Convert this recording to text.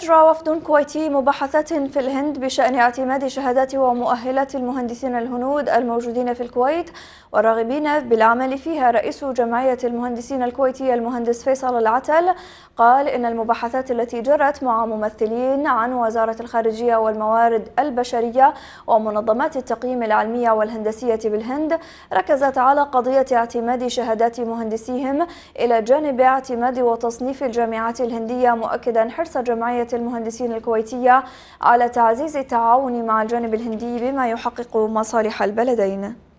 أجرى وفد كويتي مباحثات في الهند بشأن اعتماد شهادات ومؤهلات المهندسين الهنود الموجودين في الكويت والراغبين بالعمل فيها. رئيس جمعية المهندسين الكويتي المهندس فيصل العتل قال إن المباحثات التي جرت مع ممثلين عن وزارة الخارجية والموارد البشرية ومنظمات التقييم العلمية والهندسية بالهند ركزت على قضية اعتماد شهادات مهندسيهم إلى جانب اعتماد وتصنيف الجامعات الهندية مؤكدا حرص جمعية المهندسين الكويتية على تعزيز التعاون مع الجانب الهندي بما يحقق مصالح البلدين.